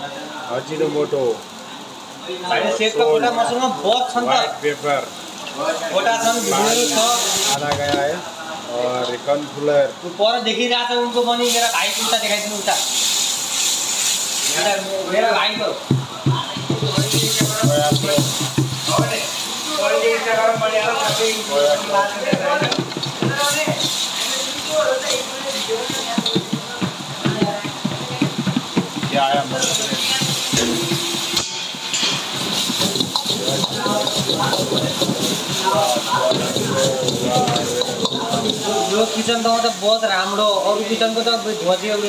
Ajinomoto और कन Fuller ऊपर देख रहा था उनको बनी मेरा भाई उल्टा दिखाई दिया उल्टा मेरा भाई को और और ये इंस्टाग्राम पर यार काफ़ी यो किचन तो मतलब बहुत राम्रो अरू किचनको त धोजी राम्रो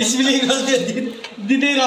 इसलिए दिन, दिन, दिन, दिन, दिन,